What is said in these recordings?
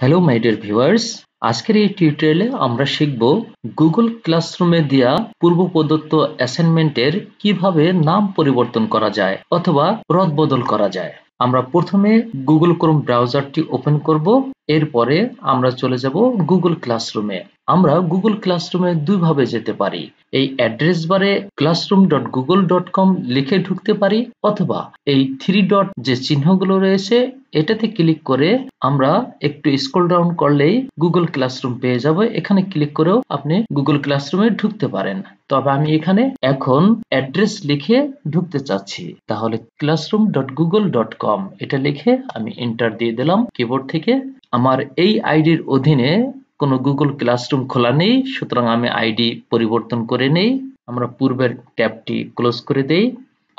Hello my dear viewers আজকের এই টিউটোরিয়ালে আমরা শিখব গুগল ক্লাসরুমে দেওয়া পূর্ব প্রদত্ত অ্যাসাইনমেন্টের কীভাবে নাম পরিবর্তন করা যায় অথবা রদবদল করা যায়। আমরা প্রথমে গুগল ক্রোম ব্রাউজারটি ওপেন করব, এরপরে আমরা চলে যাব গুগল ক্লাসরুমে আমরা গুগল ক্লাসরুমে দুইভাবে যেতে পারি। এই অ্যাড্রেস বারে classroom dot Google dot com লিখে ঢুকতে পারি অথবা এই থ্রি ডট যে চিহ্নগুলো রয়েছে এটাতে ক্লিক করে আমরা একটু স্ক্রল ডাউন করলেই গুগল ক্লাসরুম পেয়ে যাব। এখানে ক্লিক করেও আপনি গুগল ক্লাসরুমে ঢুকতে পারেন। তবে আমি এখানে এখন অ্যাড্রেস লিখে ঢুকতে চাচ্ছি। তাহলে classroom dot Google dot com এটা লিখে আমি এন্টার দিয়ে দিলাম কিবোর্ড থেকে। আমার এই আইডির অধীনে কোনো গুগল ক্লাসরুম খোলা নেই, সুতরাং আমি আইডি পরিবর্তন করে নেই। আমরা পূর্বের ট্যাবটি ক্লোজ করে দেই।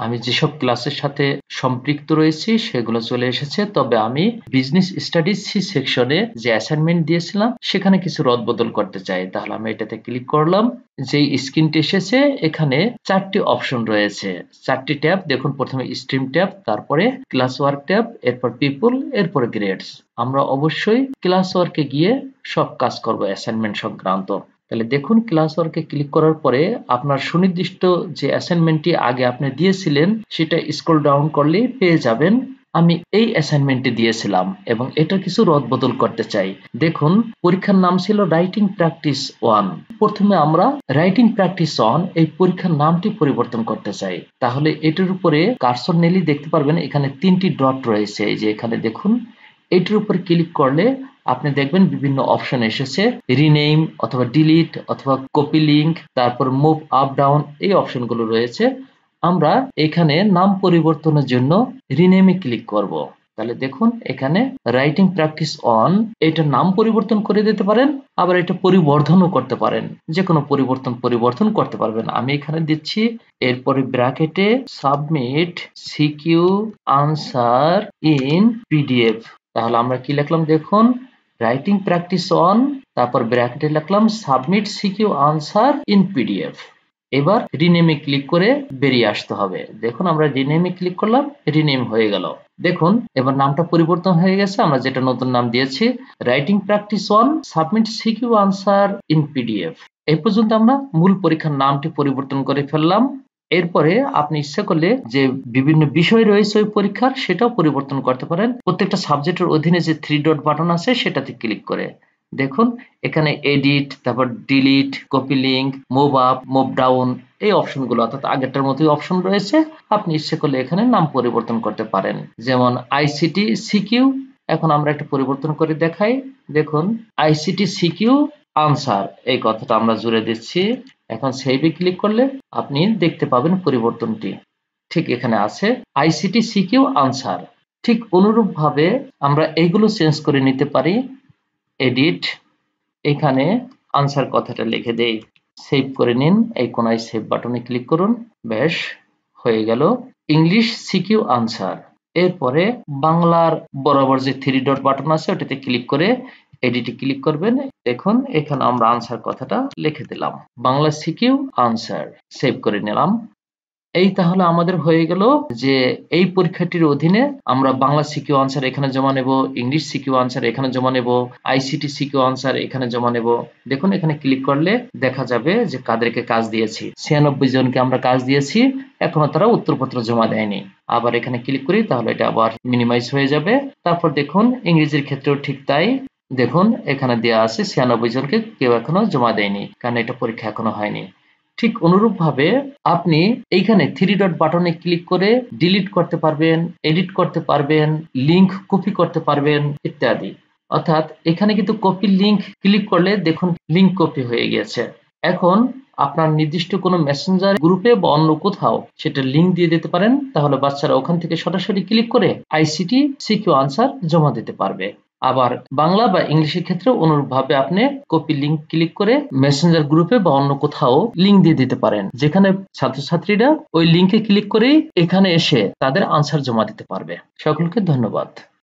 আমি যেসব ক্লাসের সাথে সম্পৃক্ত রয়েছি, সেগুলো চলে এসেছে। তবে আমি বিজনেস স্টাডিজ সি সেকশনে যে অ্যাসাইনমেন্ট দিয়েছিলাম, সেখানে কিছু রদবদল করতে চাই। তাহলে আমি এটাতে ক্লিক করলাম। যে স্ক্রিনটি এসেছে, এখানে চারটি অপশন রয়েছে। চারটি ট্যাব, দেখুন প্রথমে স্ট্রিম ট্যাব, তারপরে ক্লাস ওয়ার্ক ট্যাব, এরপর পিপুল এরপর গ্রেডস আমরা অবশ্যই ক্লাস ওয়ার্কে গিয়ে সব কাজ করব অ্যাসাইনমেন্ট সংক্রান্ত। তাহলে দেখুন ক্লাস ওয়ার্কে ক্লিক করার পরে আপনার সুনির্দিষ্ট যে অ্যাসাইনমেন্টটি আগে আপনি দিয়েছিলেন, সেটা স্ক্রল ডাউন করলে পেয়ে যাবেন। আমি এই অ্যাসাইনমেন্টটি দিয়েছিলাম এবং এটা কিছু রদবদল করতে চাই। দেখুন, পরীক্ষার নাম ছিল রাইটিং প্র্যাকটিস ওয়ান প্রথমে আমরা রাইটিং প্র্যাকটিস ওয়ান এই পরীক্ষার নামটি পরিবর্তন করতে চাই। তাহলে এটার উপরে কার্সর নেলি দেখতে পারবেন, এখানে তিনটি ডট রয়েছে। যে এখানে দেখুন, এটির উপর ক্লিক করলে আপনি দেখবেন বিভিন্ন অপশন এসেছে রিনেম অথবা ডিলিট অথবা কপি লিঙ্ক তারপর মুভ আপ ডাউন এই অপশনগুলো রয়েছে। আমরা এখানে নাম পরিবর্তনের জন্য রিনেমে ক্লিক করব। তাহলে দেখুন, এখানে রাইটিং প্র্যাকটিস অন এটা নাম পরিবর্তন করে দিতে পারেন, আবার এটা পরিবর্ধনও করতে পারেন। যে কোনো পরিবর্তন পরিবর্তন করতে পারবেন। আমি এখানে দিচ্ছি, এরপরে ব্র্যাকেটে submit CQ answer in PDF তাহলে আমরা কি লিখলাম? দেখুন রাইটিং প্র্যাকটিস অন তারপর ব্র্যাকেটে লিখলাম submit CQ answer in PDF এবার রিনেমে ক্লিক করে বেরিয়ে আসতে হবে। দেখুন, আমরা রিনেমে ক্লিক করলাম রিনেম হয়ে গেল। দেখুন, এবার নামটা পরিবর্তন হয়ে গেছে, আমরা যেটা নতুন নাম দিয়েছি writing practice on submit CQ answer in PDF এই পর্যন্ত আমরা মূল পরীক্ষার নামটি পরিবর্তন করে ফেললাম। এরপরে আপনি ইচ্ছা করলে যে বিভিন্ন বিষয় রয়েছে ওই পরীক্ষার, সেটাও পরিবর্তন করতে পারেন। প্রত্যেকটা সাবজেক্টের অধীনে যে থ্রি ডট বাটন আছে, সেটাতে ক্লিক করে। দেখুন, এখানে এডিট তারপর delete copy link move up move down এই অপশনগুলো অর্থাৎ আগেরটার মতোই অপশন রয়েছে। আপনি ইচ্ছে করলে এখানে নাম পরিবর্তন করতে পারেন। যেমন আইসিটি সিকিউ এখন আমরা একটা পরিবর্তন করে দেখাই। দেখুন আইসিটি সিকিউ আনসার এই কথাটা আমরা জুড়ে দিচ্ছি। এখন সেভে ক্লিক করলে আপনি দেখতে পাবেন পরিবর্তনটি। ঠিক এখানে আছে আইসিটি সিকিউ আনসার ঠিক অনুরূপ ভাবে আমরা এইগুলো চেঞ্জ করে নিতে পারি। এডিট এখানে আনসার কথাটা লিখে দেই। সেভ করে নিন। এই কোনায় সেভ বাটনে ক্লিক করুন। বেশ হয়ে গেল। ইংলিশ সিকিউ আনসার এরপরে বাংলার বরাবর যে থ্রি ডট বাটন আছে, ওটাতে ক্লিক করে এডিটে ক্লিক করবেন। দেখুন, এখানে আমরা আনসার কথাটা লিখে দিলাম। বাংলা সিকিউ আনসার সেভ করে নিলাম। এই তাহলে আমাদের হয়ে গেল যে এই পরীক্ষাটির অধীনে আমরা বাংলা সিকিউ আনসার এখানে জমা নেব, ইংলিশ সিকিউ আনসার এখানে জমা নেব আইসিটি সিকিউ আনসার এখানে জমা নেব। দেখুন, এখানে ক্লিক করলে দেখা যাবে যে কাদেরকে কাজ দিয়েছি। ছিয়ানব্বই জনকে আমরা কাজ দিয়েছি, এখনও তারা উত্তরপত্র জমা দেয়নি। আবার এখানে ক্লিক করি, তাহলে এটা আবার মিনিমাইজ হয়ে যাবে। তারপর দেখুন, ইংরেজির ক্ষেত্রেও ঠিক তাই। দেখুন, এখানে দেওয়া আছে ছিয়ানব্বই জনকে কেউ এখনও জমা দেয়নি, কারণ এটা পরীক্ষা এখনও হয়নি। ঠিক অনুরূপ ভাবে আপনি এইখানে থ্রি ডট বাটনে ক্লিক করে ডিলিট করতে পারবেন এডিট করতে পারবেন লিংক কপি করতে পারবেন ইত্যাদি। অর্থাৎ এখানে কিন্তু কপি লিংক ক্লিক করলে দেখুন লিংক কপি হয়ে গেছে এখন আপনার নির্দিষ্ট কোনো মেসেঞ্জার গ্রুপে বা অন্য কোথাও সেটা লিঙ্ক দিয়ে দিতে পারেন, তাহলে বাচ্চারা ওখান থেকে সরাসরি ক্লিক করে আইসিটি সিকিউ আনসার জমা দিতে পারবে। আবার বাংলা বা ইংলিশের ক্ষেত্রে অনুরূপভাবে আপনি কপি লিঙ্ক ক্লিক করে মেসেঞ্জার গ্রুপে বা অন্য কোথাও লিঙ্ক দিয়ে দিতে পারেন। যেখানে ছাত্রছাত্রীরা ওই লিঙ্কে ক্লিক করেই এখানে এসে তাদের আনসার জমা দিতে পারবে। সকলকে ধন্যবাদ।